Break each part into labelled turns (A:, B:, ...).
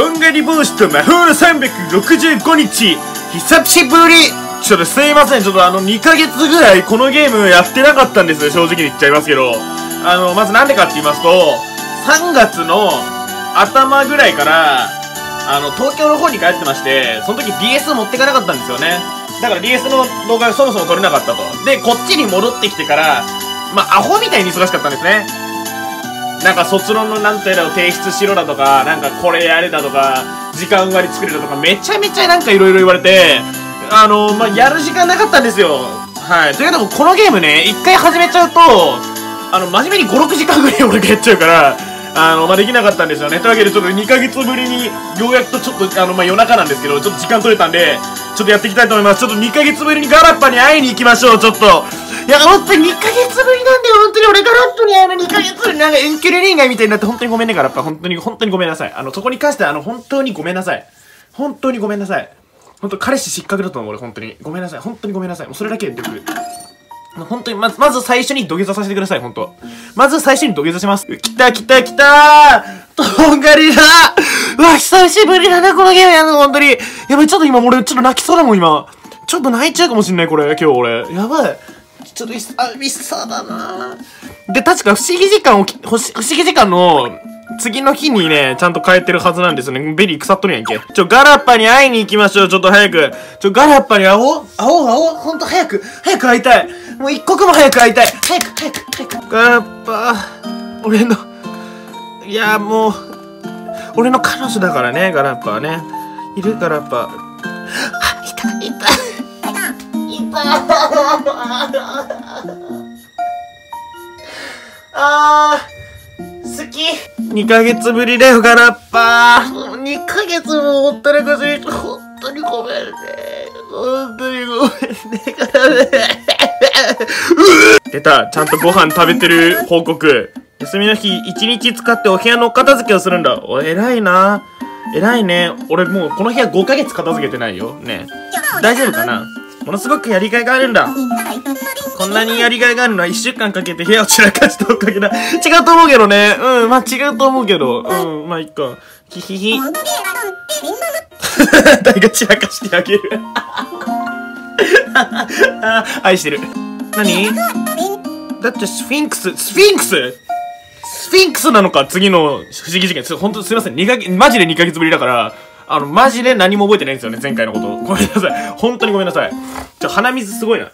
A: とんがり帽子と魔法の365日。久しぶり。ちょっとすいません。ちょっとあの2ヶ月ぐらいこのゲームやってなかったんです。よ正直に言っちゃいますけど。あのまずなんでかって言いますと3月の頭ぐらいからあの東京の方に帰ってましてその時 DS 持ってかなかったんですよね。だから DS の動画がそもそも撮れなかったと。でこっちに戻ってきてからまあアホみたいに忙しかったんですね。なんか卒論のなんとやらを提出しろだとか、なんかこれやれだとか、時間割り作れだとか、めちゃめちゃなんかいろいろ言われて、あの、まあ、やる時間なかったんですよ。はい。というかでもこのゲームね、一回始めちゃうと、あの、真面目に5、6時間ぐらい俺がやっちゃうから、あの、まあ、できなかったんですよね。というわけでちょっと2ヶ月ぶりに、ようやくとちょっと、あの、まあ、夜中なんですけど、ちょっと時間取れたんで、ちょっとやっていきたいと思います。ちょっと2ヶ月ぶりにガラッパに会いに行きましょう、ちょっと。いや、本当に2ヶ月ぶりなんだよ、本当に俺ガラッパに会うの2ヶ月ぶりなんか遠距離恋愛みたいになって本当にごめんね、ガラッパ。本当に、本当にごめんなさい。あの、そこに関しては、あの、本当にごめんなさい。本当にごめんなさい。本当彼氏失格だと思う、俺、本当に。ごめんなさい。本当にごめんなさい。もうそれだけで僕。本当に、まず、まず最初に土下座させてください、本当まず最初に土下座します。来た来た来たーとんがりだうわ、久しぶりだな、このゲームやるの、本当に。やばい、ちょっと今、俺、ちょっと泣きそうだもん、今。ちょっと泣いちゃうかもしんない、これ、今日俺。やばい。ちょっと久々だなで、確か不思議時間をき、不思議時間の次の日にね、ちゃんと変えてるはずなんですよね。ベリー腐っとるやんけ。ちょ、ガラッパに会いに行きましょう、ちょっと早く。ちょ、ガラッパに会おう会おう会おうほんと早く、早く会いたい。もう一刻も早く会いたい。早く、早く、早く。ガラッパ、俺の、いや、もう、俺の彼女だからね、ガラッパはね。いるガラッパ。あ、いた、いた。あー、好き。2ヶ月ぶりだよ、ガラッパー。2ヶ月もほったらかしにして、本当にごめんね。本当にごめんね、ガラッパー。出た、ちゃんとご飯食べてる報告。休みの日、1日使ってお部屋の片付けをするんだ。お、偉いな。偉いね。俺もうこの部屋5ヶ月片付けてないよ。ね大丈夫かな？ものすごくやりがいがあるんだ。こんなにやりがいがあるのは1週間かけて部屋を散らかしたおかげだ。違うと思うけどね。うん、まあ違うと思うけど。うん、まあいっか。ひひひ。誰が散らかしてあげる 愛してる。何？だってスフィンクス、スフィンクス？スフィンクスなのか？次の不思議事件。ほんとすいません。2ヶ月、マジで2ヶ月ぶりだから、あの、マジで何も覚えてないんですよね、前回のこと。ごめんなさい。本当にごめんなさい。ちょ、鼻水すごいな。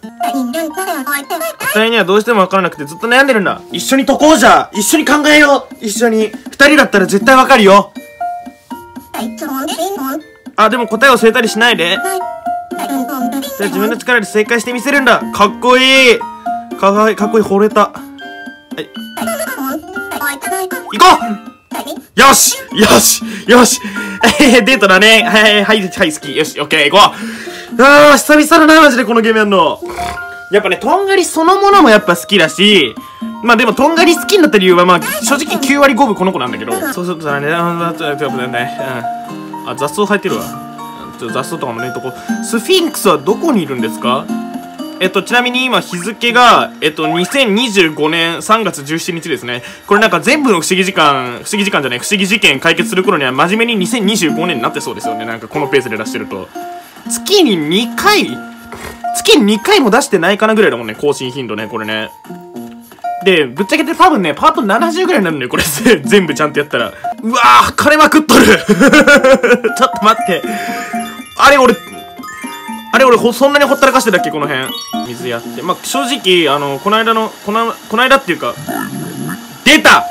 A: 二人にはどうしてもわからなくてずっと悩んでるんだ。一緒に解こうじゃ一緒に考えよう一緒に。二人だったら絶対わかるよあ、でも答えを教えたりしないで。じゃあ自分の力で正解してみせるんだ。かっこいい。かわいい、かっこいい、惚れた。はい。行こうよしよしよしえ デートだねはい、はい、はい、好き。よし、オッケー、行こうあー、久々だな、マジでこのゲームやんの。やっぱね、とんがりそのものもやっぱ好きだし、まあでも、とんがり好きになった理由は、まあ、正直9割5分この子なんだけど、そうそうだね、あ、ね、あ、雑草生えてるわ。ちょ雑草とかもね、とこ。スフィンクスはどこにいるんですか？えっと、ちなみに今日付が、えっと、2025年3月17日ですね。これなんか全部の不思議時間、不思議時間じゃない、不思議事件解決する頃には真面目に2025年になってそうですよね。なんかこのペースで出してると。月に2回月に2回も出してないかなぐらいだもんね、更新頻度ね、これね。で、ぶっちゃけて多分ね、パート70ぐらいになるのよ、これ。全部ちゃんとやったら。うわぁ、金まくっとる ちょっと待って。あれ、俺、あれ俺、そんなにほったらかしてたっけこの辺？水やって。まあ、正直、あの、この間の、この、この間っていうか、出た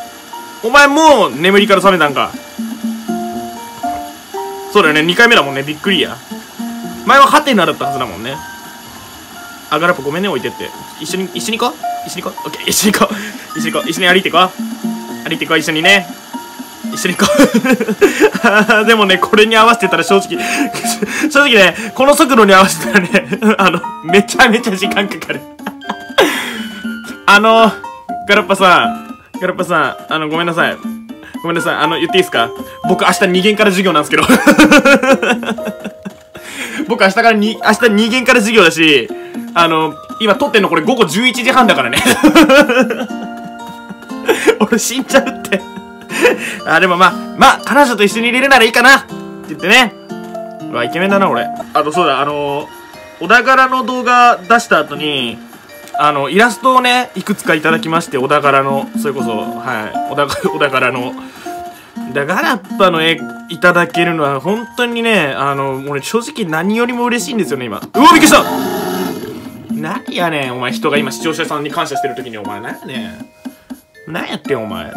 A: お前もう眠りから覚めたんか？そうだよね、2回目だもんね。びっくりや。前はハテナだったはずだもんね。あ、ガラップごめんね、置いてって。一緒に、一緒に行こう？一緒に行こう？オッケー、一緒に行こう。一緒に行こう。一緒に歩いていこう。歩いていこう、一緒にね。一緒に行こう。でもね、これに合わせてたら正直 正直ね、この速度に合わせたらね あの、めちゃめちゃ時間かかる。あの、ガラッパさん、ガラッパさん、あの、ごめんなさい。ごめんなさい。あの、言っていいですか？僕明日二限から授業なんですけど。僕明日からに、明日二限から授業だし、あの、今撮ってんのこれ午後11時半だからね。俺死んじゃうって。あ、でもまあ、まあ、彼女と一緒に入れるならいいかなって言ってね。うわ、イケメンだな、俺。あと、そうだ、あのー、小田柄の動画出した後に、あの、イラストをね、いくつかいただきまして、小田柄の、それこそ、はい、小田 小田柄の、だガラッパの絵いただけるのは本当にね、あの、俺正直何よりも嬉しいんですよね、今。うわ、びっくりした何やねん、お前人が今視聴者さんに感謝してる時にお前何やねん。何やってん、お前。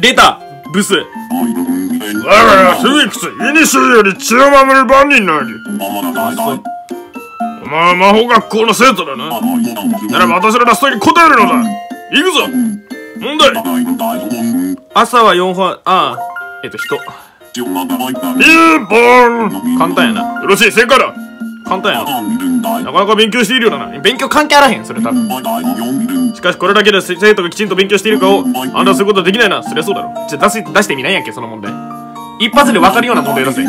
A: 出たブス
B: わらら、フィニックス、イニシュより血を守る番になり。お前は魔法学校の生徒だな。ならば私のラストに答えるのだ。行くぞ問題
A: 朝は4本、ああ、えっと、人。
B: ピンポン
A: 簡単やな。
B: よろしい、正解だ
A: 簡単やな。なかなか勉強しているようだな。勉強関係あらへん、それ多分。しかしこれだけで生徒がきちんと勉強しているかを判断することはできないな。そりゃそうだろ。じゃあ出し、出してみないやんけ、その問題。一発で分かるような問題出せ。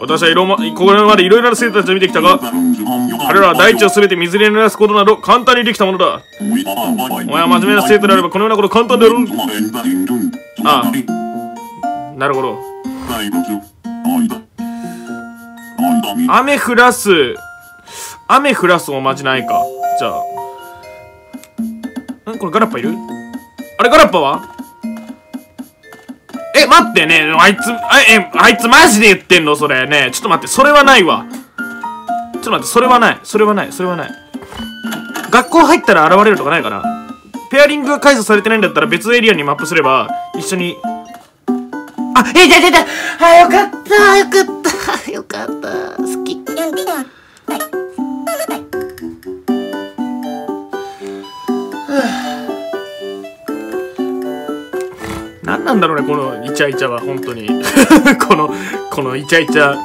A: 私はいろま、これまでいろいろな生徒たちを見てきたが、彼らは大地を全て水に濡らすことなど簡単にできたものだ。お前は真面目な生徒であればこのようなこと簡単だろう。ああ。なるほど。雨降らす。雨降らすおまじないか。じゃあ。んこれガラッパいる？あれガラッパは？え、待ってね、あいつ、あえ、あいつマジで言ってんの？それね。ちょっと待って、それはないわ。ちょっと待って、それはない。それはない。それはない。学校入ったら現れるとかないかな？ペアリングが解除されてないんだったら別エリアにマップすれば、一緒に。あ、え、いたいたいたあ、よかったよかったよかった好き。何なんだろうね、このイチャイチャは、本当に。この、このイチャイチャ、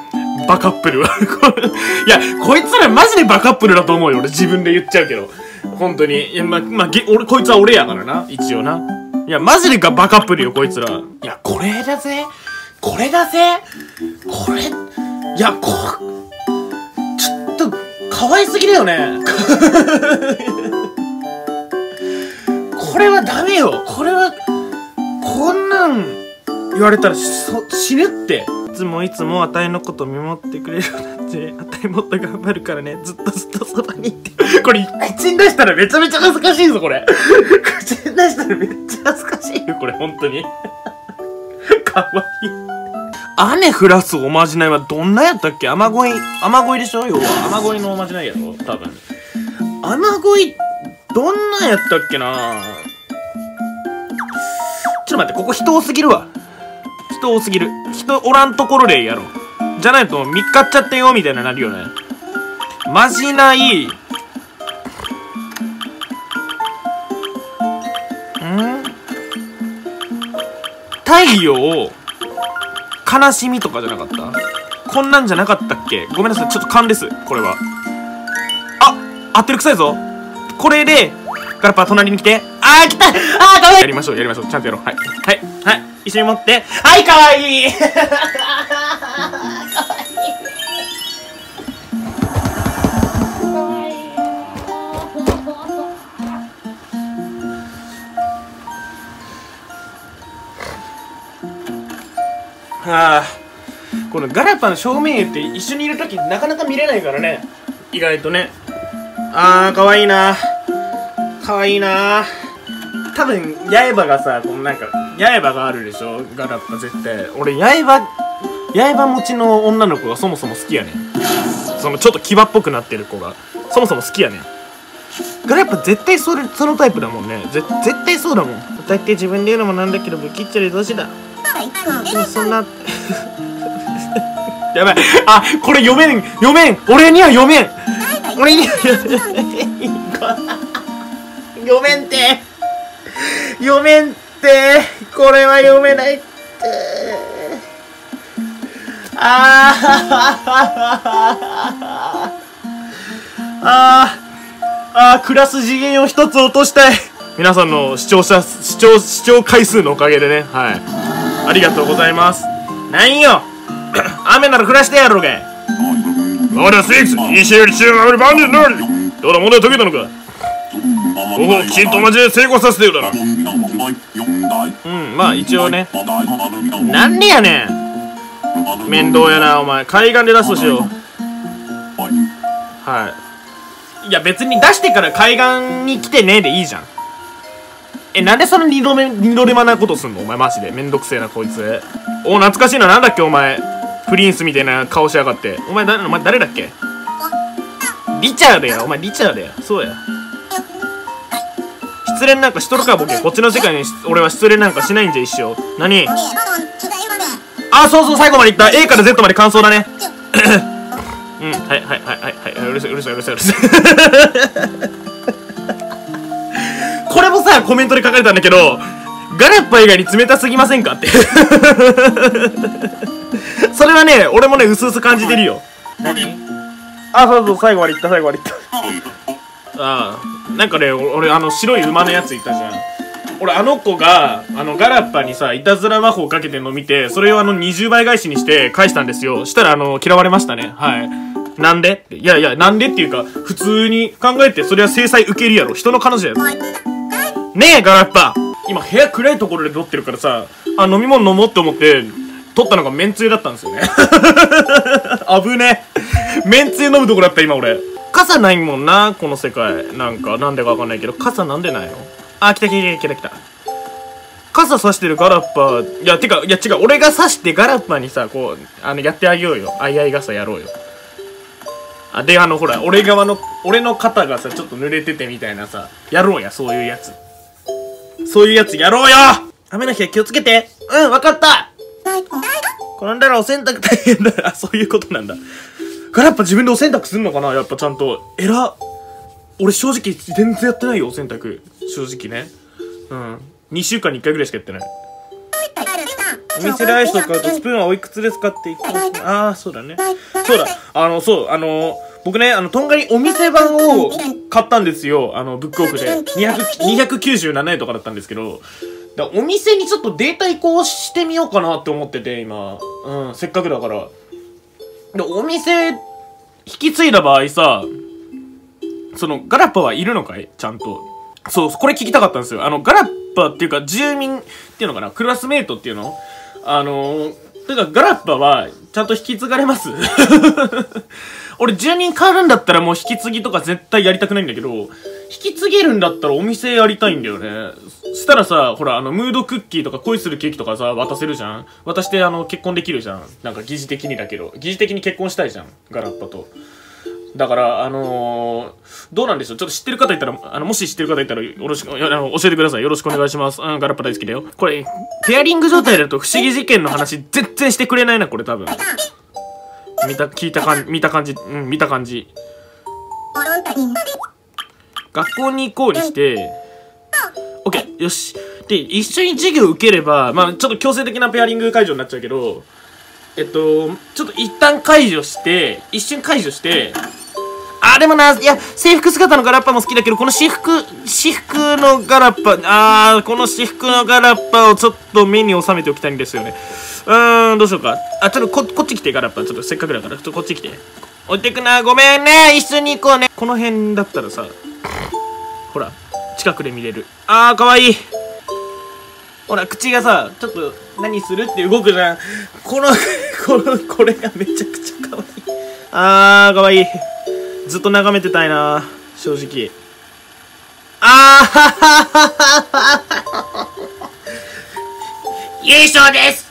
A: バカップルは。いや、こいつらマジでバカップルだと思うよ。俺自分で言っちゃうけど。本当に。いや、ま、まあ、俺、こいつは俺やからな。一応な。いや、マジでかバカップルよ、こいつら。いや、これだぜ。これだぜ。これ、いや、こ、ちょっと、可愛すぎだよね。これはダメよ。これは、こんなん言われたら死ぬって。いつもいつもあたいのこと見守ってくれるようになってあたいもっと頑張るからね。ずっとずっとそばにいて。これ口に出したらめちゃめちゃ恥ずかしいぞこれ。口に出したらめっちゃ恥ずかしいよこれ本当に。かわいい。雨降らすおまじないはどんなやったっけ？雨乞い雨乞いでしょ？要は雨乞いのおまじないやろ？多分。雨乞いどんなんやったっけな？と待って、ここ人多すぎるわ。人多すぎる。人おらんところでやろう。じゃないと、見っかっちゃってよ、みたいななるよね。まじない。ん？太陽、悲しみとかじゃなかった？こんなんじゃなかったっけ？ごめんなさい、ちょっと勘です、これは。あ合ってる臭いぞこれで、ガラパー隣に来て。あー、来たあー、かわいいやりましょう、やりましょう。ちゃんとやろう。はい。はい。はい。一緒に持って。はい、かわいい。はあ、このガラパの正面絵って一緒にいるときなかなか見れないからね。意外とね。あー、かわいいな。かわいいな多分、刃がさ、このなんか、刃があるでしょ？ガラッパ絶対。俺、刃、刃持ちの女の子がそもそも好きやねん。そのちょっと牙っぽくなってる子が、そもそも好きやねん。ガラッパ絶対それ、そのタイプだもんね。ぜ絶対そうだもん。歌って自分で言うのもなんだけど、ぶきっちゃりどうしだ。そんな、やばい。あ、これ読めん、読めん俺には読めん俺には読めん 読めんって。読めんって。これは読めないって。ああああクラス次元を一つ落としたい。皆さんの視聴者視聴視聴回数のおかげでね。はい。ありがとうございます。なんよ。雨なら降らしてやろうが。まだスイーツいい試合よりチームがバンディなり。どうだ問題解けたのか？おおきちんと同じで成功させてよだなうん。まあ一応ね。なんでやねん面倒やなお前。海岸で出すとしよう。はい。い。や別に出してから海岸に来てねでいいじゃん。えなんでその二度目二度手間なことすんの？お前マジで。めんどくせえなこいつ。お懐かしいな。なんだっけお前。プリンスみたいな顔しやがって。お前誰お前誰だっけ？リチャードや。お前リチャードや。そうや失恋なんかしとるかボケ。こっちの世界に俺は失恋なんかしないんじゃ一生。何？あそうそう最後までいった。A から Z まで感想だね。うん。はいはいはいはいはい。うるさいうるさいうるさいうるさい。これもさコメントで書かれたんだけどガラッパ以外に冷たすぎませんかって。それはね俺もねうすうす感じてるよ。何あそうそう最後までいった最後までいったああなんかね俺あの白い馬のやついたじゃん。俺あの子があのガラッパにさいたずら魔法かけてんの見てそれをあの20倍返しにして返したんですよ。したらあの嫌われましたね。はい。なんで？っていやいやなんでっていうか普通に考えてそれは制裁受けるやろ。人の彼女やろねえガラッパ。今部屋暗いところで撮ってるからさあ飲み物飲もうって思って撮ったのがめんつゆだったんですよね。危ね めんつゆ飲むとこだった今俺。傘ないもんなこの世界。なんかなんでかわかんないけど傘なんでないのあ来た来た来た来た傘さしてるガラッパいやてかいや違う。俺がさしてガラッパにさこうあのやってあげようよ。あいあい傘やろうよ。あであのほら俺側の俺の肩がさちょっと濡れててみたいなさやろうやそういうやつ。そういうやつやろうよ！雨の日は気をつけて。うんわかった。転んだらお洗濯大変だ。あそういうことなんだ。ガラッパ自分でお洗濯すんのかなやっぱちゃんと。えら俺正直全然やってないよお洗濯。正直ね。うん。2週間に1回ぐらいしかやってない。お店でアイスを買うとスプーンはおいくつですかって言ってああそうだね。そうだ。あのそうあの僕ねあのとんがりお店版を買ったんですよ。あのブックオフで。200 297円とかだったんですけど。だお店にちょっとデータ移行してみようかなって思ってて今。うんせっかくだから。でお店引き継いだ場合さそのガラッパはいるのかい？ちゃんと。そうこれ聞きたかったんですよ。あのガラッパっていうか住民っていうのかな？クラスメイトっていうの？あのてかガラッパはちゃんと引き継がれます。俺住人変わるんだったらもう引き継ぎとか絶対やりたくないんだけど引き継げるんだったらお店やりたいんだよねしたらさほらあのムードクッキーとか恋するケーキとかさ渡せるじゃん？渡してあの結婚できるじゃん？なんか疑似的にだけど疑似的に結婚したいじゃん？ガラッパとだから、あのー、どうなんでしょう？ちょっと知ってる方いたら、あの、もし知ってる方いたら、よろしく、あの、教えてください。よろしくお願いします。うん、ガラッパ大好きだよ。これ、ペアリング状態だと不思議事件の話全然してくれないな、これ多分。見た、聞いた感じ、見た感じ、うん、見た感じ。学校に行こうにして、オッケー、よし。で、一緒に授業受ければ、まあちょっと強制的なペアリング解除になっちゃうけど、えっと、ちょっと一旦解除して、一瞬解除して、あ、でもな、いや、制服姿のガラッパも好きだけど、この私服、私服のガラッパ、あー、この私服のガラッパをちょっと目に収めておきたいんですよね。うーん、どうしようか。あ、ちょっとこ、こっち来て、ガラッパ。ちょっとせっかくだから、ちょっとこっち来て。置いてくな、ごめんね、一緒に行こうね。この辺だったらさ、ほら、近くで見れる。あー、かわいい。ほら、口がさ、ちょっと、何するって動くじゃん。この、この、これがめちゃくちゃかわいい。あー、かわいい。ずっと眺めてたいな正直。あーはははは優勝です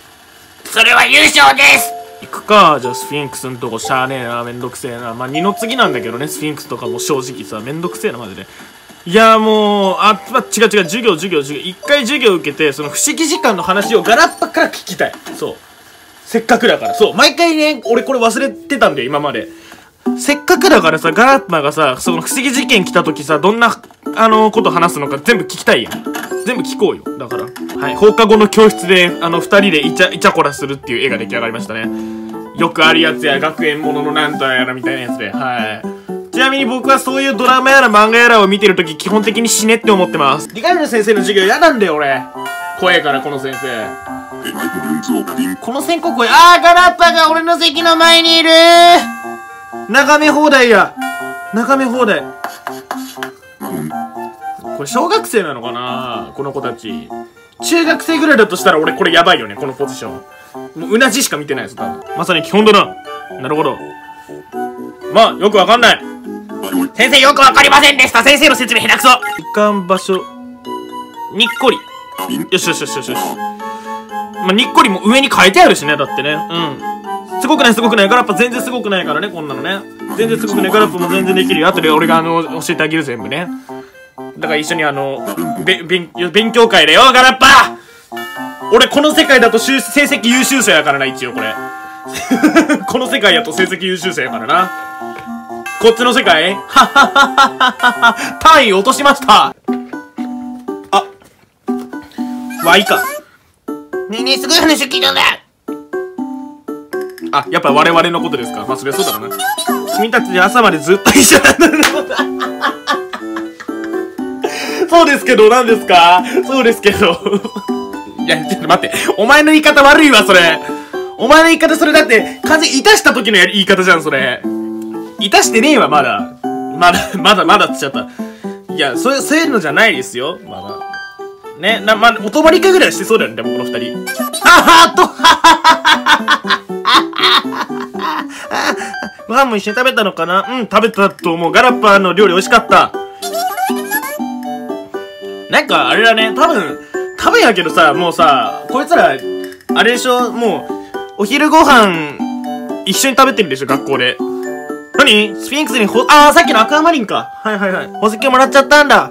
A: それは優勝です行くか、じゃあスフィンクスのとこしゃあねえな、めんどくせえな。まあ、二の次なんだけどね、スフィンクスとかも正直さ、めんどくせえな、マジで。いやもう、あ、ま、違う違う、授業、授業、授業。一回授業受けて、その不思議時間の話をガラッパから聞きたい。そう。せっかくだから。そう。毎回ね、俺これ忘れてたんだよ、今まで。せっかくだからさ、ガラッパがさ、その不思議事件来た時さ、どんな、あの、こと話すのか全部聞きたいやん。全部聞こうよ。だから。はい。放課後の教室で、あの、二人でイチャ、イチャコラするっていう絵が出来上がりましたね。よくあるやつや、学園もののなんとやらみたいなやつで。はい。ちなみに僕はそういうドラマやら漫画やらを見てるとき基本的に死ねって思ってます。リカルド先生の授業嫌なんだよ俺。怖えからこの先生。この先行声、あーガラッパが俺の席の前にいる眺め放題や。眺め放題。これ小学生なのかな？この子たち。中学生ぐらいだとしたら俺これやばいよね、このポジション。もううなじしか見てないです、多分。まさに基本だな。なるほど。まあ、よくわかんない。先生よくわかりませんでした先生の説明下手くそ一貫場所、にっこり。よしよしよしよしよし。まあ、にっこりも上に書いてあるしね、だってね。うん。すごくないすごくないガラッパ全然すごくないからね、こんなのね。全然すごくないガラッパも全然できるよ。後で俺があの、教えてあげる全部ね。だから一緒にあの、べ、勉、勉強会だよ、ガラッパ俺この世界だと成績優秀者やからな、一応これ。この世界やと成績優秀者やからな。こっちの世界？ははははは単位落としましたあ。わ、いいか。
C: ねえねえ、すごい話を聞いたんだ
A: あ、やっぱ我々のことですか？まあ、そりゃそうだろうな。君たちで朝までずっと一緒なんだ そうですけど、何ですか？そうですけど。いや、ちょっと待って。お前の言い方悪いわ、それ。お前の言い方、それだって、完全にいたした時の言い方じゃん、それ。いたしてねえわ、まだ。まだ、まだ、まだっつっちゃった。いや、そういう、そういうのじゃないですよ、まだ。ね、な、まお泊まり会ぐらいしてそうだよね、でもこの二人。ははっと、は ご飯も一緒に食べたのかな？うん、食べたと思う。ガラッパーの料理美味しかった。なんか、あれだね、多分、多分やけどさ、もうさ、こいつら、あれでしょ、もう、お昼ご飯、一緒に食べてるでしょ、学校で。何？スフィンクスにほ、あー、さっきのアクアマリンか。はいはいはい。宝石もらっちゃったんだ。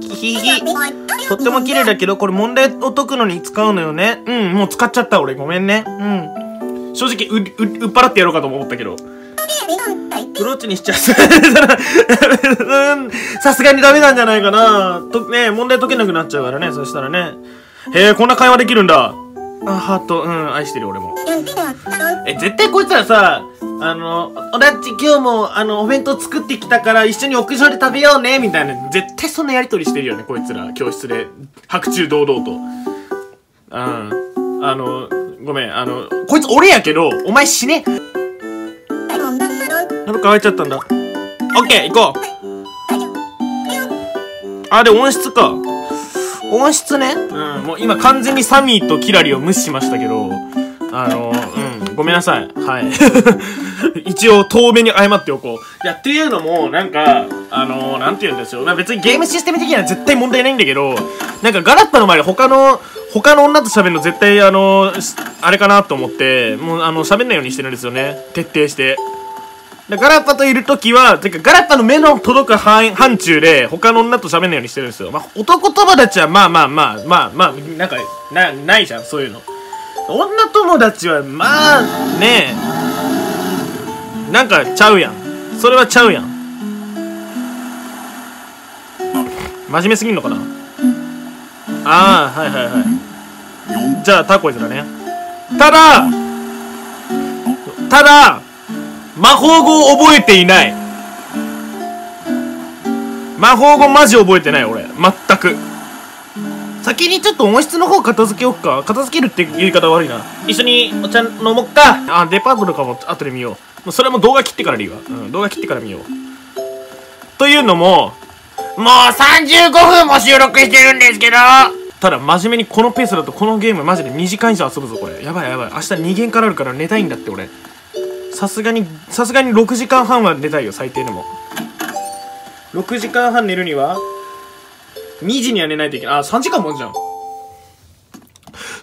A: ひひひ。とっても綺麗だけど、これ問題を解くのに使うのよね。うん、もう使っちゃった俺。ごめんね。うん。正直、う、う、売っ払ってやろうかと思ったけど。ブローチにしちゃう。うんさすがにダメなんじゃないかな。と、ね問題解けなくなっちゃうからね。そしたらね。へえ、こんな会話できるんだ。あ、ハート、うん、愛してる俺も。え、絶対こいつらさ、あの、おだっち今日も、あの、お弁当作ってきたから一緒に屋上で食べようね、みたいな。絶対そんなやりとりしてるよね、こいつら。教室で。白昼堂々と。うん。あの、ごめん、あの、こいつ俺やけど、お前死ね。喉乾いちゃったんだ。オッケー、行こう。あ、で、音質か。音質ね。うん、もう今完全にサミーとキラリを無視しましたけど、あの、うん、ごめんなさい。はい。一応、遠目に謝っておこう。いや、っていうのも、なんか、あの、なんて言うんですよ。まあ別にゲームシステム的には絶対問題ないんだけど、なんかガラッパの前で他の、他の女と喋るの絶対あの、あれかなと思って、もうあの、喋んないようにしてるんですよね。徹底して。ガラパといるときは、てかガラパの目の届く範範疇で他の女と喋んないようにしてるんですよ。まあ、男友達はまあまあまあまあまあ、なんか、な、ないじゃん、そういうの。女友達は、まあ、ねえ、なんかちゃうやん。それはちゃうやん。真面目すぎんのかな？ああ、はいはいはい。じゃあ、タコイズだね。ただ、ただ、魔法語を覚えていない。魔法語マジ覚えてない俺。全く。先にちょっと音質の方片付けよっか。片付けるって言い方悪いな。一緒にお茶飲もっか。あ、デパートとかも後で見よう。それも動画切ってからでいいわ。うん、動画切ってから見よう。というのも、
C: もう35分も収録してるんですけど
A: ただ真面目にこのペースだとこのゲームマジで2時間以上遊ぶぞこれやばいやばい明日2限からあるから寝たいんだって俺さすがにさすがに6時間半は寝たいよ最低でも。6時間半寝るには2時には寝ないといけない。あ3時間もんじゃん。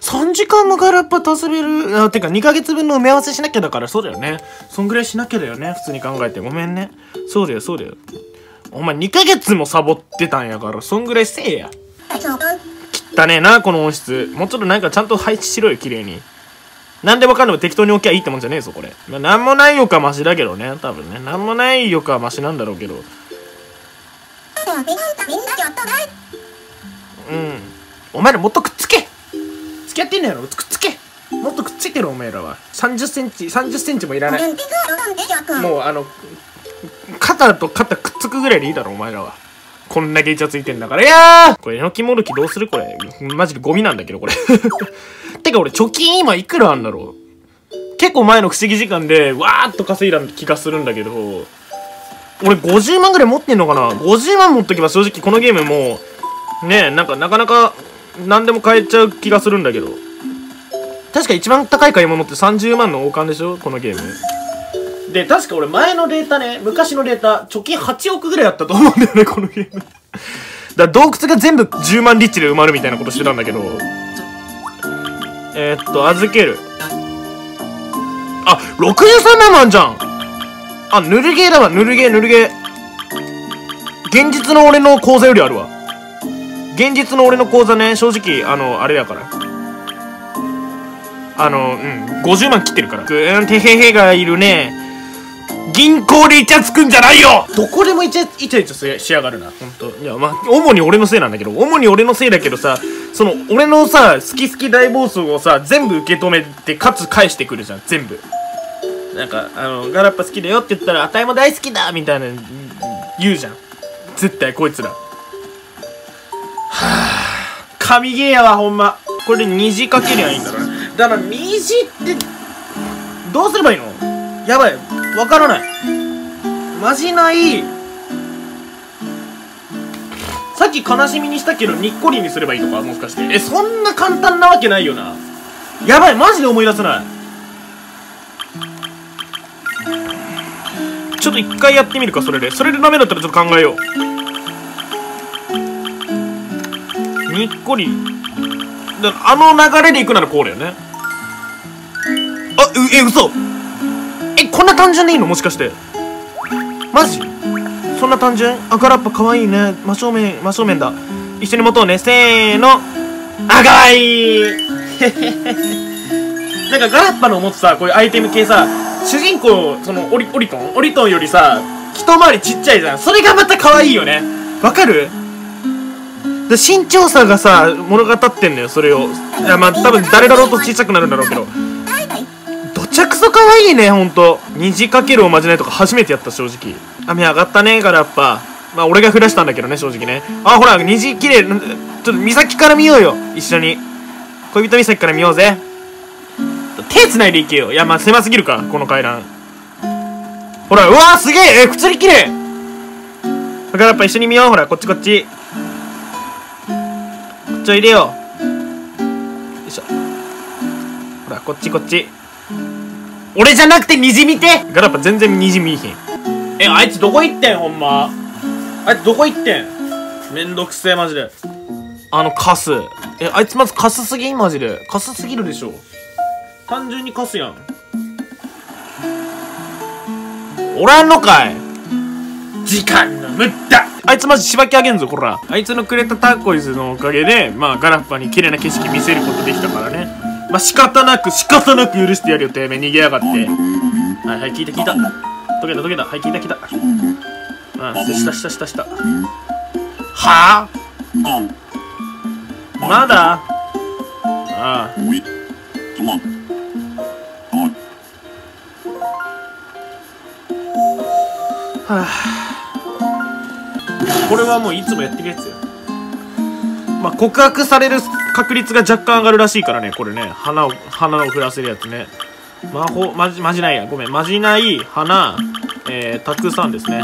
A: 3時間もガラッパ遊べるあてか2ヶ月分の埋め合わせしなきゃだからそうだよね。そんぐらいしなきゃだよね普通に考えて。ごめんね。そうだよそうだよ。お前2ヶ月もサボってたんやからそんぐらいせえや。汚ねえなこの音質。もうちょっとなんかちゃんと配置しろよ綺麗になんでもかんでも適当に置きゃいいってもんじゃねえぞこれ、まあ、なんもないよかマシだけどね多分ね。なんもないよかマシなんだろうけど。うん。お前らもっとくっつけ。付き合ってんのやろ。くっつけ。もっとくっついてるお前らは。3 0センチ3 0センチもいらない。もうあの肩と肩くっつくぐらいでいいだろお前らは。こんだけイチャついてんだから。いやー!これえのきもるきどうする？これ。マジでゴミなんだけどこれ。てか俺貯金今いくらあんだろう？結構前の不思議時間でわーっと稼いだ気がするんだけど俺50万ぐらい持ってんのかな？50万持っとけば正直このゲームもうねえなんかなかなか何でも買えちゃう気がするんだけど。確か一番高い買い物って30万の王冠でしょ？このゲーム。で確か俺前のデータね昔のデータ貯金8億ぐらいあったと思うんだよねこのゲーム。だから洞窟が全部10万リッチで埋まるみたいなことしてたんだけど。えー、っと預ける。あ63万もあんじゃん。あぬるゲーだわ。ぬるゲーぬるゲー。現実の俺の口座よりあるわ。現実の俺の口座ね。正直あのあれだから。あのうん50万切ってるから。うんてへへがいるね。銀行でイチャつくんじゃないよ！どこでもイチャイチャイチャしやがるな。本当いやまあ主に俺のせいなんだけど主に俺のせいだけどさその俺のさ好き好き大暴走をさ全部受け止めてかつ返してくるじゃん全部。なんかあのガラッパ好きだよって言ったらあたいも大好きだみたいな言うじゃん。絶対こいつら。はあ神ゲーやわほんま。これで虹かけりゃいいんだからだから虹ってどうすればいいの？やばいわからない。まじない。さっき悲しみにしたけどにっこりにすればいいとかもしかして。えそんな簡単なわけないよな。やばいマジで思い出せない。ちょっと一回やってみるかそれで。それでダメだったらちょっと考えよう。にっこり。だあの流れでいくならこうだよね。あうえ嘘。えこんな単純でいいの？もしかして。マジ？そんな単純？あガラッパかわいいね。真正面真正面だ。一緒に持とうね。せーの。あかわい。い なんかガラッパの持つさこういうアイテム系さ主人公そのオリオリトンオリトンよりさ一回りちっちゃいじゃん。それがまた可愛いよね。わかる？で身長差がさ物語ってんのよそれを。いやまあ多分誰だろうと小さくなるんだろうけど。どちゃくそ可愛いねほんと。虹かけるおまじないとか初めてやった正直雨上がったねガラッパまあ俺が降らしたんだけどね正直ね。あほら虹綺麗。ちょっと岬から見ようよ。一緒に。恋人岬から見ようぜ。手繋いでいけよ。いやまあ狭すぎるかこの階段。ほらうわすげえ！え普通に綺麗。ガラッパ一緒に見よう。ほらこっちこっち。こっちおいでよう。よいしょ。ほらこっちこっち。俺じゃなくて虹見て。ガラッパ全然虹見えへん。えあいつどこ行ってんほんま。あいつどこ行ってん。めんどくせえマジで。あのカス。えあいつまずカスすぎ？んマジで。カスすぎるでしょ。単純にカスやん。おらんのかい。時間の無駄。あいつマジしばきあげんぞこら。あいつのくれたターコイズのおかげでまあガラッパに綺麗な景色見せることできたからね。まあ仕方なく仕方なく許してやるよてめえ。逃げやがって。はいはい聞いた聞いた溶けた溶けた。はい聞いた聞いた。あしたしたしたした。はあ？まだ？ああ。はあ、これはもういつもやってるやつよまあ告白される確率が若干上がるらしいからねこれね花を花を降らせるやつね魔法まじまじないや。ごめん。まじない花。えー、たくさんですね。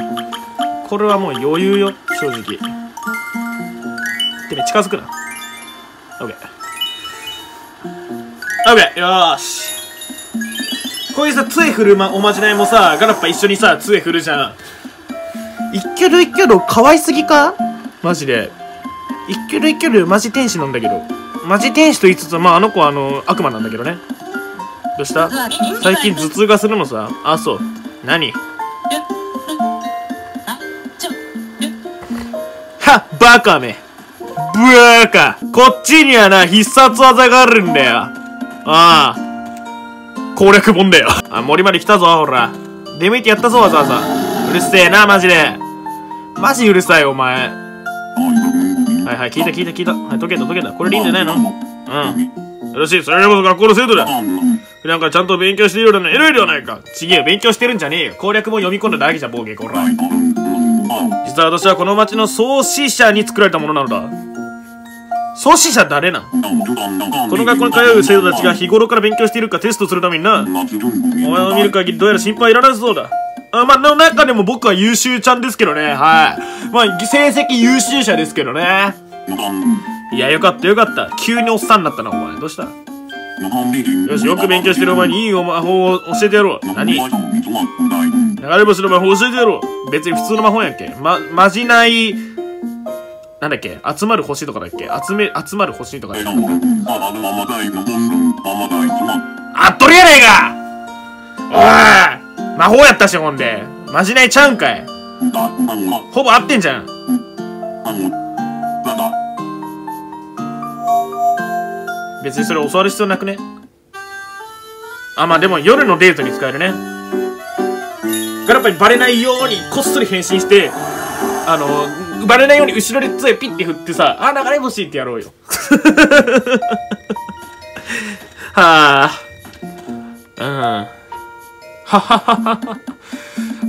A: これはもう余裕よ正直。てめ近づくな。OK OK よーし。こういうさ杖振る、ま、おまじないもさガラッパ一緒にさ杖振るじゃん。一挙る一挙る可愛すぎか？マジで。一挙る一挙るマジ天使なんだけど。マジ天使と言いつつまああの子はあの悪魔なんだけどねどうした？最近頭痛がするのさ。あそう。何？はバカめ。バカ。こっちにはな必殺技があるんだよ。ああ。攻略本だよ。あ森まで来たぞほら。出向いてやったぞわざわざ。うるせえなマジで。マジうるさいお前。はいはい聞いた聞いた聞いた。はい解けた解けた。これでいいんじゃないの？うん。よろしい。それでこそ学校の生徒だ普段からちゃんと勉強しているような偉いではないか。ちげえ勉強してるんじゃねえよ。攻略本読み込んだだけじゃボケこら実は私はこの町の創始者に作られたものなのだ。創始者誰なこの学校に通う生徒たちが日頃から勉強しているかテストするためにな。お前を見る限りどうやら心配いらなそうだ。あまあの中でも僕は優秀ちゃんですけどね。はい。まあ成績優秀者ですけどね。いや、よかったよかった。急におっさんになったな、お前。どうした？よし、よく勉強してるお前にいい魔法を教えてやろう。何？流れ星の魔法教えてやろう。別に普通の魔法やんけ。ま、まじない、なんだっけ？集まる星とかだっけ？集め、集まる星とかだっけ？あっとるやないかおい魔法やったし、ほんで。まじないちゃうんかい。ほぼ合ってんじゃん。別にそれ教わる必要なくね？あ、まあでも夜のデートに使えるね。ガラッパにバレないようにこっそり変身して、あの、バレないように後ろで杖ピッて振ってさ、あ、流れ星ってやろうよ。はあ。うん。はははは。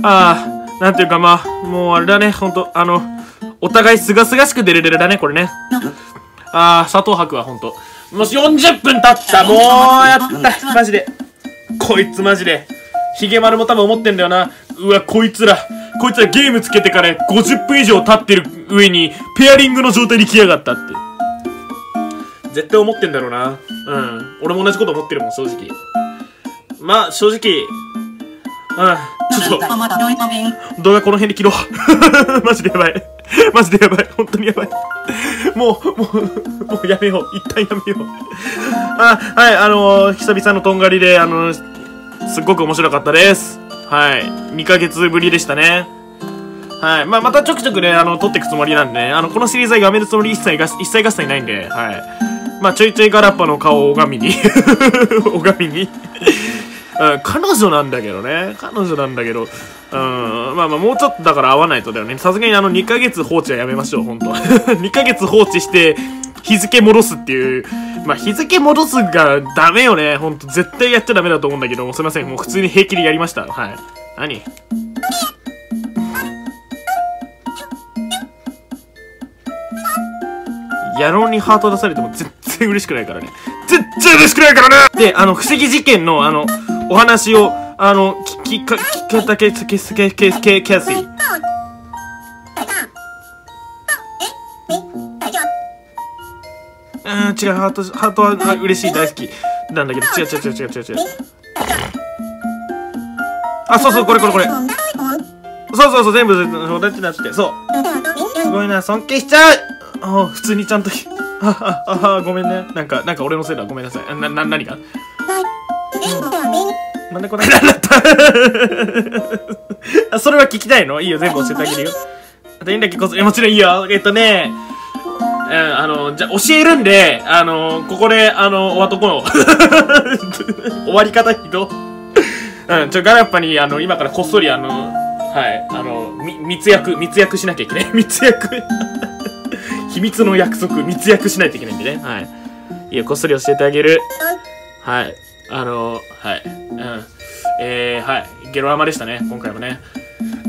A: ああ、なんていうかまあ、もうあれだね、ほんと、あの、お互いすがすがしく出れれるだね、これね。ああ、佐藤博はほんと。もし40分経ったもうやったマジで。こいつマジで。ヒゲ丸も多分思ってんだよな。うわ、こいつら。こいつらゲームつけてから50分以上経ってる上に、ペアリングの状態に来やがったって。絶対思ってんだろうな。うん。俺も同じこと思ってるもん、正直。まあ、正直、うん。ちょっと、動画この辺で切ろう。マジでやばい。マジでやばい。本当にやばい。もう、もう、もうやめよう。一旦やめよう。あ、はい、あのー、久々のとんがりで、あのー、すっごく面白かったです。はい。2ヶ月ぶりでしたね。はい。まあ、またちょくちょくね、あの、撮っていくつもりなんでね、あの、このシリーズはやめるつもり一切が、一切合切ないんで、はい。まあ、ちょいちょいガラッパの顔を拝みに、拝みに。彼女なんだけどね。彼女なんだけど。うん、まあまあ、もうちょっとだから会わないとだよね。さすがにあの、2ヶ月放置はやめましょう、本当 2ヶ月放置して、日付戻すっていう。まあ、日付戻すがダメよね。ほんと、絶対やっちゃダメだと思うんだけど、すいません。もう普通に平気でやりました。はい。何？野郎にハート出されても全然嬉しくないからね。全然嬉しくないからねで、あの、不思議事件の、あの、お話を、あの、聞きか、聞かたけ、け、け、け、け、け、キャシー。うん、違う、ハート、ハートはあ嬉しい、大好き。なんだけど、違う違う違う違う違う違う。あ、そうそう、これこれこれ。そうそうそう、全部、そうだってなって、そう。すごいな、尊敬しちゃうあ普通にちゃんと、あ、あ、あ、ごめんね。なんか、なんか俺のせいだ。ごめんなさい。な、な、何が？なんでこんなになった？あ、それは聞きたいの？いいよ、全部教えてあげるよ。あといいんだっけこそ、えもちろんいいよ。えっとね、うん、あの、じゃ教えるんで、あの、ここで、あの、終わっとこう。終わり方ひど。うん、ちょ、ガラッパに、あの、今からこっそり、あの、はい、あの、み、密約、密約しなきゃいけない。密約。秘密の約束、密約しないといけないんでね。はい。いいよ、こっそり教えてあげる。はい。あの、はい。うん。えー、はい。ゲロアマでしたね、今回もね。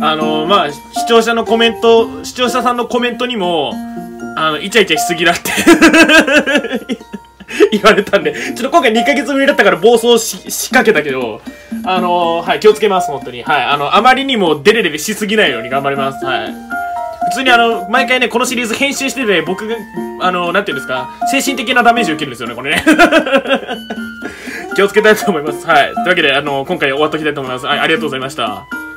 A: あの、まあ、視聴者のコメント、視聴者さんのコメントにも、あの、イチャイチャしすぎだって 言われたんで、ちょっと今回2ヶ月ぶりだったから暴走し仕掛けたけど、あのはい、気をつけます、本当に。はい、あの、あまりにもデレデレしすぎないように頑張ります。はい。普通にあの、毎回ね、このシリーズ編集してて、僕が、あの、なんていうんですか、精神的なダメージを受けるんですよね、これね。気をつけたいと思います。はい。というわけで、あの、今回終わっときたいと思います。はい、ありがとうございました。